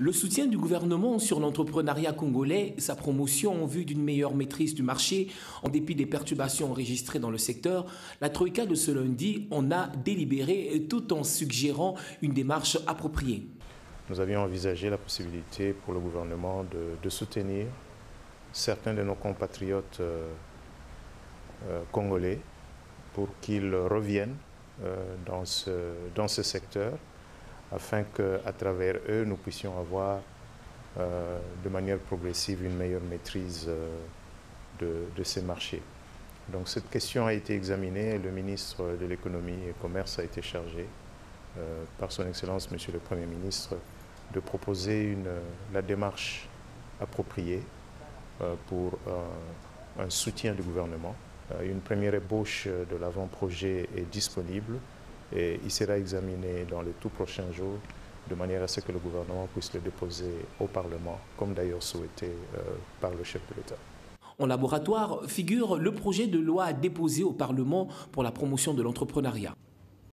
Le soutien du gouvernement sur l'entrepreneuriat congolais sa promotion en vue d'une meilleure maîtrise du marché, en dépit des perturbations enregistrées dans le secteur, la Troïka de ce lundi en a délibéré tout en suggérant une démarche appropriée. Nous avions envisagé la possibilité pour le gouvernement de, soutenir certains de nos compatriotes euh, euh, congolais pour qu'ils reviennent euh, dans ce secteur afin qu'à travers eux, nous puissions avoir euh, de manière progressive une meilleure maîtrise euh, de, ces marchés. Donc cette question a été examinée et le ministre de l'économie et commerce a été chargé euh, par son Excellence, Monsieur le Premier ministre, de proposer la démarche appropriée pour un soutien du gouvernement. une première ébauche de l'avant-projet est disponible il sera examiné dans les tout prochains jours de manière à ce que le gouvernement puisse le déposer au Parlement, comme d'ailleurs souhaité euh, par le chef de l'État. En laboratoire figure le projet de loi déposé au Parlement pour la promotion de l'entrepreneuriat.